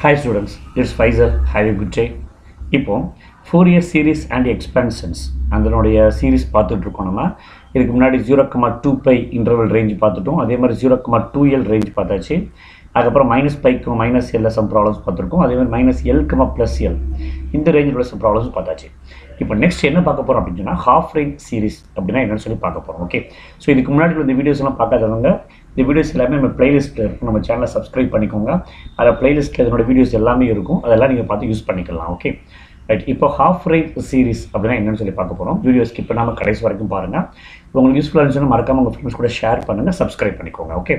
Hi students it's ஃபைசர் have a good day இப்போது Fourier series and expansions அதனுடைய series பார்த்துட்ருக்கோம் நம்ம. இதுக்கு முன்னாடி zero comma two pi interval range பார்த்துட்டோம். அதே மாதிரி zero comma two L range பார்த்தாச்சு. அதுக்கப்புறம் மைனஸ் பைக்கும் மைனஸ் எல்ல சம் ப்ராப்ளம்ஸ் பார்த்துருக்கோம். அதே மாதிரி minus L comma plus L இந்த ரேஞ்சில் சம் ப்ராப்ளம்ஸ் பார்த்தாச்சு. இப்போ நெக்ஸ்ட் என்ன பார்க்க போகிறோம் அப்படின்னு சொன்னால் ஹாஃப் ரேஞ்ச் சீரிஸ் அப்படின்னா என்னன்னு சொல்லி பார்க்க போகிறோம் ஓகே ஸோ இதுக்கு முன்னாடி இந்த வீடியோஸ்லாம் பார்க்காதவங்க இந்த வீடியோஸ் எல்லாமே நம்ம பிளேலிஸ்ட்டில் இருக்கும். நம்ம சேனலை சப்ஸ்கிரைப் பண்ணிக்கோங்க. அதில் பிளேலிஸ்ட்டில் இதனோட வீடியோஸ் எல்லாமே இருக்கும். அதெல்லாம் நீங்கள் பார்த்து யூஸ் பண்ணிக்கலாம். ஓகே ரைட் இப்போ ஹாஃப் ரைட் சீரிஸ் அப்படின்னா என்னன்னு சொல்லி பார்க்க போகிறோம் வீடியோ ஸ்கிப் பண்ணாமல் கடைசி வரைக்கும் பாருங்கள் உங்களுக்கு யூஸ்ஃபுல்லாக இருந்துச்சுன்னா மறக்காமல் உங்கள் ஃப்ரெண்ட்ஸ் கூட ஷேர் பண்ணுங்கள் சப்ஸ்கிரைப் பண்ணிக்கோங்க. ஓகே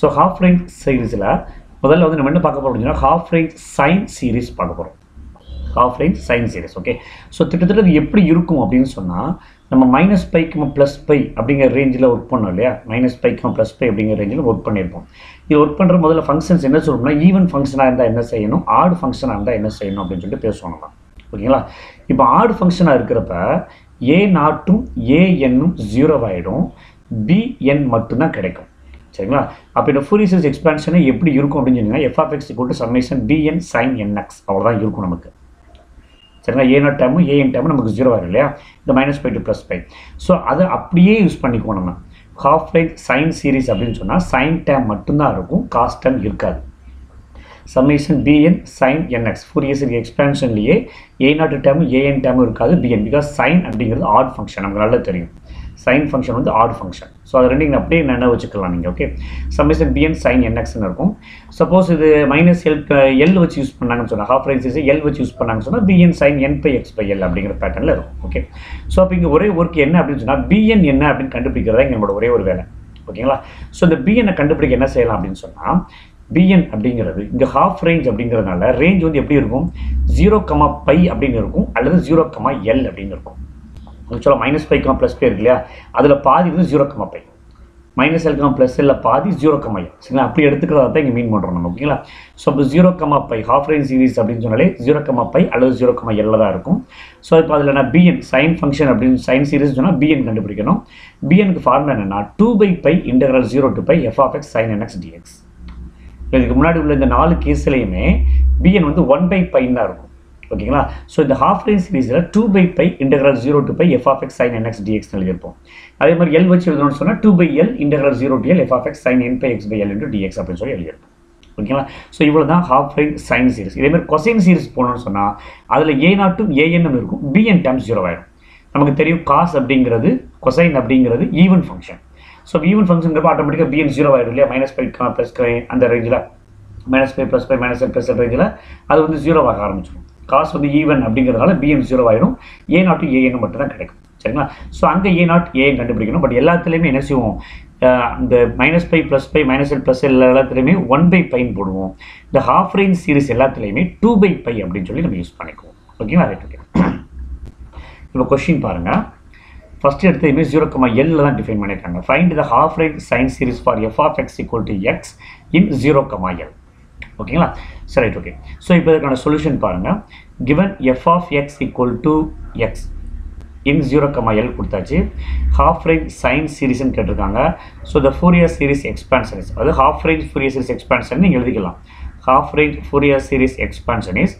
ஸோ ஹாஃப் ரைட் சீரிஸில் முதல்ல வந்து நம்ம என்ன பார்க்க போகிறோம் அப்படின்னா ஹாஃப் ரைட் சைன் சீரிஸ் பார்க்க போகிறோம் half range sine series okay so திட்டத்தட்ட இது எப்படி இருக்கும் அப்படின்னு சொன்னால் நம்ம மைனஸ் பைக்கும் ப்ளஸ் பை அப்படிங்கிற ரேஞ்சில் ஒர்க் பண்ணோம் இல்லையா? மைனஸ் பைக்கும் ப்ளஸ் பை அப்படிங்கிற ரேஞ்சில் ஒர்க் பண்ணியிருப்போம். இது ஒர்க் பண்ணுற முதல்ல ஃபங்க்ஷன்ஸ் என்ன சொல்லணும்னா ஈவன் ஃபங்க்ஷனாக இருந்தால் என்ன செய்யணும்? ஆடு ஃபங்க்ஷனாக இருந்தால் என்ன செய்யணும்? அப்படின்னு சொல்லிட்டு பேசுவோம் நம்ம. ஓகேங்களா? இப்போ ஆடு ஃபங்க்ஷனாக இருக்கிறப்ப ஏ நாட்டும் ஏஎன்னும் ஜீரோவாயிடும் பி என் மட்டும்தான் கிடைக்கும். சரிங்களா? அப்போ இந்த ஃபூரியஸ் எக்ஸ்பான்ஷனே எப்படி இருக்கும் அப்படின்னு சொன்னீங்கன்னா f of x equal summation b n sine n x அவ்வளோதான் இருக்கும் நமக்கு. சரிங்களா? ஏ நாட் ஏஎன் டைமும் நமக்கு ஜீரோ வரும் இல்லையா? இந்த minus five to plus five so அதை அப்படியே யூஸ் பண்ணிக்குவோம் நம்ம. ஹாஃப் ரேஞ்ச் சைன் சீரிஸ் அப்படின்னு சொன்னால் சைன் டேம் மட்டும்தான் இருக்கும் காஸ்ட் டேம் இருக்காது. Summation b n sine n x Fourier எக்ஸ்பேன்ஷன்லேயே ஏ நாட்டு டேமும் ஏஎன் டேமும் இருக்காது பிஎன் பிகாஸ் சைன் அப்படிங்கிறது ஆட் ஃபங்க்ஷன் நமக்கு நல்லா தெரியும். சைன் ஃபங்க்ஷன் வந்து ஆட் ஃபங்க்ஷன் ஸோ அது ரெண்டு அப்படியே என்ன வச்சுக்கலாம் நீங்கள் okay summation b n sine என்எக்ஸ்னு இருக்கும். சப்போஸ் இது மைனஸ் எல் எல் வச்சு யூஸ் பண்ணாங்கன்னு சொன்னால் ஹாஃப் ரேஞ்சஸ் எல் வச்சு யூஸ் பண்ணாங்கன்னு சொன்னால் b n sine n pi x by L அப்படிங்கிற பேட்டர்னில் இருக்கும் ஓகே ஸோ அப்போ இங்கே ஒரே ஒர்க் என்ன அப்படின்னு சொன்னால் பிஎன் என்ன அப்படின்னு கண்டுபிடிக்கிறதா எங்களோட ஒரே ஒரு வேலை ஓகேங்களா? ஸோ இந்த பிஎன்னை கண்டுபிடிக்க என்ன செய்யலாம் அப்படின்னு சொன்னால் பிஎன் அப்படிங்கிறது இங்கே ஹாஃப் ரேஞ்ச் அப்படிங்கிறதுனால ரேஞ்ச் வந்து எப்படி இருக்கும்? ஜீரோ கமா பை அப்படின்னு இருக்கும் அல்லது ஜீரோ கமா எல் அப்படின்னு இருக்கும். ஆக்சுவலாக minus five comma plus pi இருக்கு இல்லையா? அதில் பாதி வந்து zero comma pi minus L plus இல்லை பாதி ஜீரோ கம்மா எல் சரிங்களா? அப்படி எடுத்துக்கிறதா தான் இங்கே மீன் பண்ணுறோம் நம்ம ஓகேங்களா? ஸோ இப்போ zero comma pi half range series அப்படின்னு சொன்னாலே ஜீரோ கம்மா பை அல்லது ஜீரோ கம்மா எல்ல தான் இருக்கும். ஸோ இப்போ அதில் நான் பிஎன் சைன் ஃபங்க்ஷன் அப்படின்னு சைன் சீரிஸ் சொன்னால் பிஎன் கண்டுபிடிக்கணும். பிஎனுக்கு ஃபார்முலா என்னன்னா two by pi integral zero to pi f of x sine n x d x இதுக்கு முன்னாடி உள்ள இந்த நாலு கேஸ்லையுமே பிஎன் வந்து ஒன் பை பைன்னு தான் இருக்கும். ஓகேங்களா? ஸோ இந்த ஹாஃப் ரேஞ்ச் சீரீஸில் two by pi integral zero to pi f of x sine n x d x எழுதியிருப்போம். அதே மாதிரி எல் வச்சு எழுதணும்னு சொன்னால் two by L integral zero to L f of x sine n pi x by L into d x அப்படின்னு சொல்லி எழுதியிருப்போம். ஓகேங்களா? So இவ்வளோ தான் ஹாஃப் ரேஞ்ச் சைன் சீரிஸ் இதே மாதிரி கொசைன் சீரிஸ் போகணும்னு சொன்னால் அதில் ஏ நாட்டும் ஏஎன்எம் இருக்கும். பிஎன் டைம்ஸ் ஜீரோ ஆயிடும் நமக்கு தெரியும் காஸ் அப்படிங்கிறது கொசைன் அப்படிங்கிறது even function so even function ஆட்டோமேட்டிக்காக பிஎன் ஜீரோ ஆயிடும் இல்லையா? மைனஸ் ஃபைவ் ப்ளஸ் அந்த ரேஞ்சில் minus five plus five minus plus ரேஞ்சில் அது வந்து ஜீரோவாக ஆரம்பிச்சிடும் காசு வந்து ஈவன் அப்படிங்கிறதுனால பிஎம் ஜீரோ ஆயிடும். ஏ நாட்டு ஏஎன் மட்டும் தான் கிடைக்கும். சரிங்களா? ஸோ அங்கே ஏ நாட் ஏஎன் கண்டுபிடிக்கணும். பட் எல்லாத்துலேயுமே என்ன செய்வோம்? இந்த minus pi plus pi minus L plus L எல்லாத்துலேயுமே ஒன் பை பைன் போடுவோம். இந்த ஹாஃப் ரேஞ்ச் சீரிஸ் எல்லாத்துலேயுமே டூ பை பை அப்படின்னு சொல்லி நம்ம யூஸ் பண்ணிக்குவோம். ஓகேங்களா ரைட் ஓகே இப்போ கொஷின் பாருங்கள் ஃபர்ஸ்ட் எடுத்ததுமே ஜீரோ கமா எல்ல தான் டிஃபைன் பண்ணியிருக்காங்க find the half range sine series for f of x equal to x in zero comma L ஓகேங்களா சரி ரைட் ஓகே ஸோ இப்போ இதுக்கான சொல்யூஷன் பாருங்கள் given f of x equal to x in zero comma L கொடுத்தாச்சு. Half range sine சீரிஸ்ன்னு கேட்டிருக்காங்க. So the Fourier series expansion is அதாவது half range Fourier series expansion நீங்கள் எழுதிக்கலாம். Half range Fourier series expansion is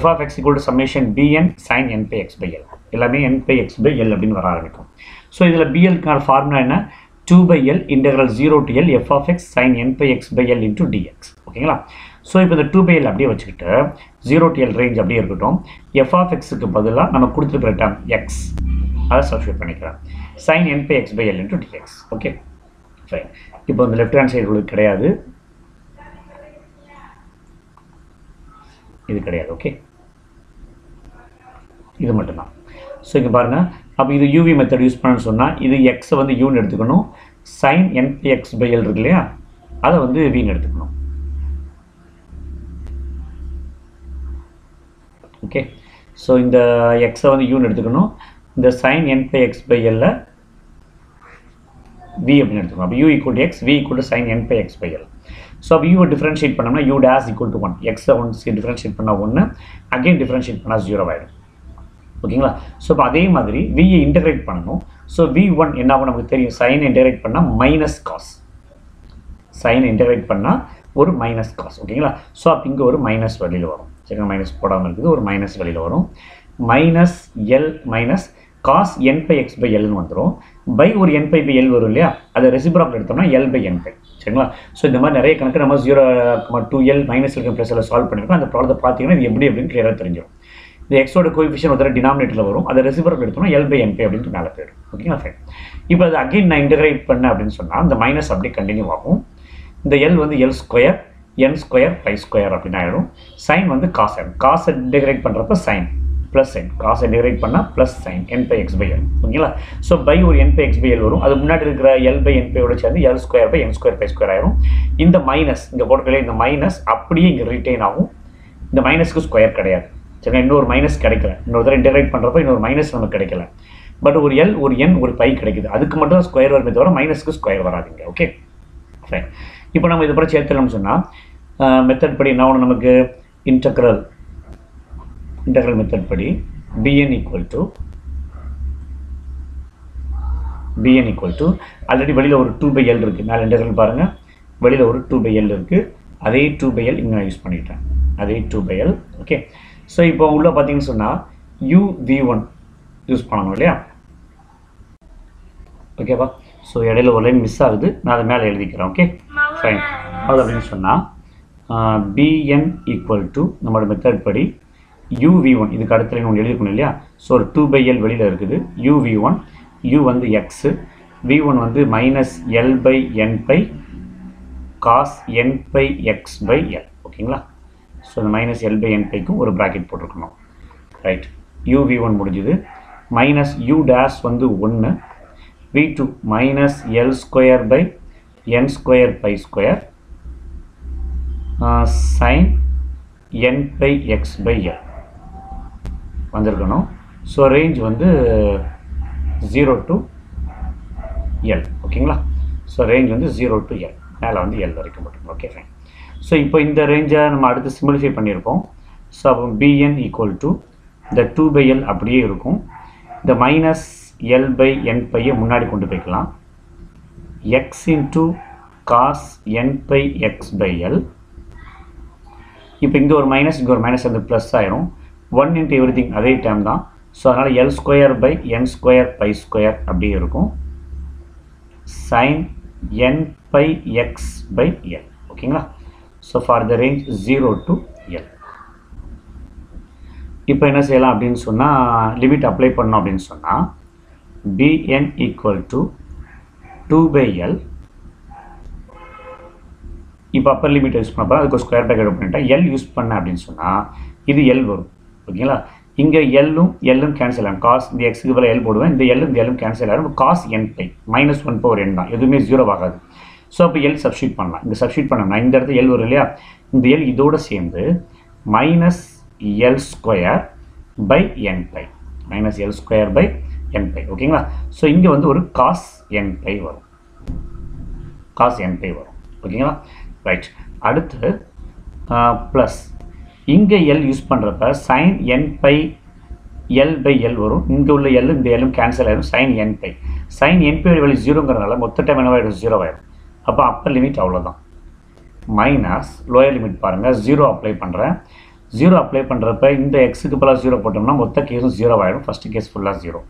f of x equal to summation bn sin n by x by l. எல்லாமே n by x by l அப்படின்னு வர ஆரம்பிக்கும். So இதில் பிஎல்க்கான formula என்ன? Two by L integral zero to L f of x sine n pi x by L into d x ஓகேங்களா so இப்போ இந்த டூ பை எல் அப்படியே வச்சுக்கிட்டு ஜீரோ டு எல் ரேஞ்ச் அப்படியே இருக்கட்டும். எஃப் ஆஃப் எக்ஸுக்கு பதிலாக நம்ம கொடுத்துருக்கிற டேம் எக்ஸ் அதை சப்ஸ்டியூட் பண்ணிக்கலாம். Sine n pi x by L d x okay fine இப்போ இந்த லெஃப்ட் ஹேண்ட் சைடு கிடையாது. இது கிடையாது. ஓகே இது மட்டும்தான். ஸோ இங்கே பாருங்கள் அப்போ இது யூவி மெத்தட் யூஸ் பண்ணணும்னு சொன்னால் இது எக்ஸை வந்து யூன்னு எடுத்துக்கணும். Sine n x by L இருக்கு இல்லையா? அதை வந்து வின்னு எடுத்துக்கணும். ஓகே ஸோ இந்த எக்ஸை வந்து யூன்னு எடுத்துக்கணும். இந்த sine n pi x by எல்ல வி அப்படின்னு எடுத்துக்கணும். அப்போ u equal to x v equal to sine n pi x by L so அப்போ யூ டிஃப்ரென்ஷியேட் பண்ணோம்னா u dash equal to one எக்ஸை ஒன்ஸ் டிஃப்ரென்ஷியேட் பண்ணால் ஒன்று அகைன் டிஃப்ரென்ஷியேட் பண்ணால் ஜீரோ ஆகிடும் ஓகேங்களா ஸோ இப்போ அதே மாதிரி வியை இன்டகிரேட் பண்ணணும். ஸோ வி ஒன் என்ன ஆகும் நமக்கு தெரியும். சைன் இன்டகிரேட் பண்ணால் மைனஸ் காஸ் சைன் இன்டகிரேட் பண்ணால் ஒரு மைனஸ் காஸ் ஓகேங்களா ஸோ அப்போ இங்கே ஒரு மைனஸ் வழியில் வரும். சரிங்களா மைனஸ் போடாமல் இருக்குது. ஒரு மைனஸ் வெளியில் வரும். Minus L minus cos n pi x by எல்னு வந்துடும் பை ஒரு என் பை பை எல் வரும் இல்லையா? அதை ரெசிப்ராக் எடுத்தோம்னா எல் பை என் பை சரிங்களா? ஸோ இந்த மாதிரி நிறைய கணக்கு நம்ம ஜீரோ டூ எல் மைனஸ் இருக்கிற ப்ளஸ் எல்லாம் சால்வ் பண்ணியிருக்கோம். அந்த ப்ராப்ளத்தை பார்த்தீங்கன்னா இது எப்படி அப்படின்னு கிளியராக தெரிஞ்சிடும் இந்த எக்ஸோட கோஎஃபிஷியன் ஒரு டினாமினேட்டில் வரும். அதை ரெசிபரல் எடுத்தோம்னா எல் பை என்பி அப்படின்ட்டு மேலே போயிடும். ஓகேங்களா ஃபைன் இப்போ அது அகைன் நான் இன்டகிரேட் பண்ணேன் அப்படின்னு சொன்னால் அந்த மைனஸ் அப்படியே கண்டினியூ ஆகும். இந்த எல் வந்து L square n square pi square அப்படின்னு ஆகிடும் சைன் வந்து காஸ் காசை இன்டகிரேட் பண்ணுறப்ப சைன் ப்ளஸ் சைன் காசை இன்டகிரேட் பண்ணால் plus sine n pi x by L ஓகேங்களா? ஸோ பை ஒரு n pi x by L வரும். அது முன்னாடி இருக்கிற எல் பை என் பையோட சேர்ந்து L square by n square pi square ஆயிரும். இந்த மைனஸ் இங்கே போட்டுக்கல இந்த மைனஸ் அப்படியே இங்கே ரிட்டைன் ஆகும். இந்த மைனஸ்க்கு ஸ்கொயர் கிடையாது. சரிங்களா? இன்னொரு மைனஸ் கிடைக்கல. இன்னொரு தடவை இன்டெகிரேட் பண்ணுறப்ப இன்னொரு மைனஸ் நமக்கு கிடைக்கல. பட் ஒரு எல் ஒரு என் ஒரு பை கிடைக்குது. அதுக்கு மட்டும் தான் ஸ்கொயர் வருமே தவிர மைனஸ்க்கு ஸ்கொயர் வராதுங்க. ஓகே ஃபைன் இப்போ நம்ம இது அப்புறம் சேர்த்துலன்னு சொன்னால் மெத்தட் படி என்ன ஒன்று நமக்கு? இன்டக்ரல் இன்டக்ரல் மெத்தட் படி b n equal to b n equal to already வெளியில் ஒரு டூ பை எல் இருக்குது மேலே இன்டர்வல் பாருங்கள் வெளியில் ஒரு டூ பை எல் இருக்குது அதே டூ பை எல் இங்கே நான் யூஸ் பண்ணிட்டேன். அதே two by L okay so இப்போ உள்ளே பார்த்தீங்கன்னு சொன்னால் யூ வி ஒன் யூஸ் பண்ணணும் இல்லையா? ஓகேவா ஸோ இடையில ஒரு லைன் மிஸ் ஆகுது. நான் அதை மேலே எழுதிக்கிறேன் ஓகே ஃபைன் அது அப்படின்னு சொன்னால் பிஎன் ஈக்குவல் டு நம்மளோட மெத்தட் படி யூவி ஒன் இதுக்கு அடுத்த ஒன்று எழுதிக்கணும் இல்லையா? ஸோ ஒரு டூ பை எல் வெளியில் இருக்குது. யூவி ஒன் யூ வந்து எக்ஸு வி ஒன் வந்து minus L by n pi cos n pi x by L ஓகேங்களா? ஸோ இந்த மைனஸ் எல் பை என் பைக்கும் ஒரு ப்ராக்கெட் போட்டிருக்கணும். ரைட் யூ வி ஒன் முடிஞ்சுது. மைனஸ் யூ டேஷ் வந்து ஒன்று v two minus L square by n square pi square sine n pi x by L வந்திருக்கணும். So range வந்து zero to L ஓகேங்களா? So range வந்து zero to L மேலே வந்து L வரைக்கும் மட்டும். ஓகே ஃபைன் ஸோ இப்போ இந்த ரேஞ்சை நம்ம அடுத்து சிம்பிளிஃபை பண்ணியிருக்கோம். ஸோ அப்போ பிஎன் ஈக்குவல் டு இந்த டூ பை எல் அப்படியே இருக்கும். இந்த மைனஸ் எல் பை என் பையை முன்னாடி கொண்டு போய்க்கலாம். X into cos n pi x by L இப்போ இங்கே ஒரு மைனஸ் இங்கே ஒரு மைனஸ் வந்து ப்ளஸ் ஆயிரும். ஒன் இன்ட்டு எவ்ரி திங் அதே டைம் தான். ஸோ அதனால் L square by n square pi square அப்படி இருக்கும். Sine n pi x by L ஓகேங்களா so for the range zero to L இப்போ என்ன செய்யலாம் அப்படின்னு சொன்னால் லிமிட் அப்ளை பண்ணோம் அப்படின்னு சொன்னால் b n equal to two by L இப்போ அப்பர் லிமிட் யூஸ் பண்ண அதுக்கு ஒரு ஸ்கொயர் பிராக்கெட் பண்ணிட்டேன். எல் யூஸ் பண்ண அப்படின்னு சொன்னால் இது எல் வரும். ஓகேங்களா? இங்கே எல்லும் எல்லும் கேன்சல் ஆகும். காஸ் இந்த எக்ஸுக்கு பதில் எல் போடுவேன். இந்த எல்லும் இந்த எல்லும் கேன்சல் ஆகும். Cos n pi minus one power n தான். எதுவுமே ஜீரோ ஆகாது. ஸோ அப்போ எல் சப்ஸ்டியூட் பண்ணலாம். இந்த சப்ஸ்டியூட் பண்ணோம்னா இந்த இடத்துல எல் வரும் இல்லையா? இந்த எல் இதோடு சேர்ந்து minus L square by n pi minus L square by n pi ஓகேங்களா ஸோ இங்கே வந்து ஒரு காஸ் என்பை வரும். காஸ் என்பை வரும் ஓகேங்களா ரைட் அடுத்து ப்ளஸ் இங்கே எல் யூஸ் பண்ணுறப்ப sine N pi L by L வரும். இங்கே உள்ள எல் இந்த எல்லும் கேன்சல் ஆயிடும் sine N pi sine N வழி வேல்யூ ஜீரோங்கிறனால மொத்த டைம் என்னவாயிடும் ஜீரோ ஆயிடும் அப்போ அப்பர் லிமிட் அவ்வளோதான் மைனஸ் லோயர் லிமிட் பாருங்கள் ஜீரோ அப்ளை பண்ணுறேன் ஜீரோ அப்ளை பண்ணுறப்ப இந்த எக்ஸுக்கு பதிலாக ஜீரோ போட்டோம்னா மொத்த கேஸும் ஜீரோ ஆகிடும் ஃபஸ்ட்டு கேஸ் ஃபுல்லாக ஜீரோ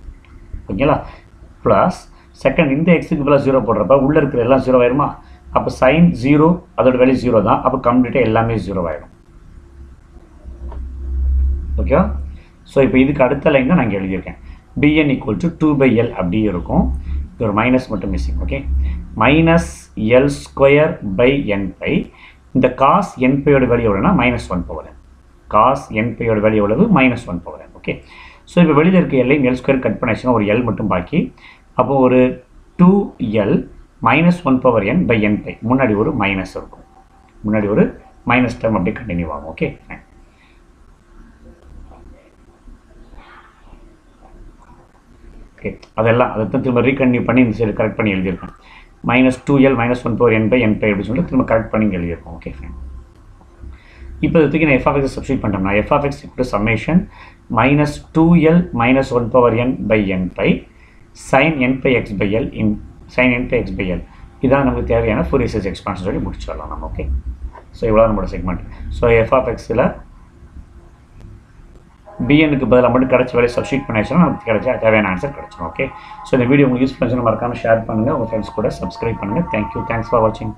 ஓகேங்களா? ப்ளஸ் செகண்ட் இந்த எக்ஸுக்கு பதிலாக ஜீரோ போடுறப்ப உள்ளே இருக்கிற எல்லாம் ஜீரோ ஆயிருமா? அப்போ சைன் ஜீரோ அதோட வேல்யூ ஜீரோ தான். அப்போ கம்ப்ளீட்டாக எல்லாமே ஜீரோ ஆகிடும் ஓகேவா ஸோ இப்போ இதுக்கு அடுத்த லைன் தான் நான் இங்கே எழுதியிருக்கேன். B n equal to two pi L அப்படி இருக்கும். இது ஒரு மைனஸ் மட்டும் missing okay minus L square pi n pi இந்த காஸ் என் பையோட வேல்யூ எவ்வளோனா minus one power cos n பையோட வேல்யூ எவ்வளவு? Minus one power okay so இப்போ வெளியில் இருக்க எல்லையும் எல் ஸ்கொயர் கட் பண்ணிச்சுன்னா ஒரு எல் மட்டும் பாக்கி. அப்போ ஒரு two L minus one power N by N pi முன்னாடி ஒரு மைனஸ் இருக்கும். முன்னாடி ஒரு மைனஸ் டைம் அப்படியே கண்டினியூ ஆகும். ஓகே ஃபைன் ஓகே அதெல்லாம் அதை தான் திரும்ப ரீகன்டினியூ பண்ணி இந்த சைடு கரெக்ட் பண்ணி எழுதியிருக்கேன். Minus two L minus one power N by N pi அப்படின்னு சொல்லிட்டு திரும்ப கரெக்ட் பண்ணி எழுதியிருக்கோம். ஓகே ஃபைன் இப்போ இதுக்கு நான் எஃப்ஆஃப்எக்ஸ் சப்ஸ்டியூட் பண்ணுறேன் F of X இக்குட்டு summation minus two L minus one power N by N pi sine N pi X by L in sine N pi X by L இதான் நமக்கு தேவையான ஃபோர் ரிசர்ச் எக்ஸ்பான்ஷன் சொல்லி முடிச்சிடலாம் நம்ம ஓகே ஸோ இவ்வளோ நம்மளோட segment so F எக்ஸில் பிஎனுக்கு பதிலாக மட்டும் கிடச்ச வேலையை சப்ஸ்டியூட் பண்ணிச்சுன்னா நமக்கு கிடைச்சா தேவையான ஆன்சர் கிடைச்சிடும் ஓகே ஸோ இந்த வீடியோ உங்களுக்கு யூஸ்ஃபுல் மறக்காமல் ஷேர் பண்ணுங்கள் உங்கள் ஃப்ரெண்ட்ஸ் கூட சப்ஸ்கிரைப் பண்ணுங்கள் தேங்க்யூ தேங்க்ஸ் ஃபார் வாட்சிங்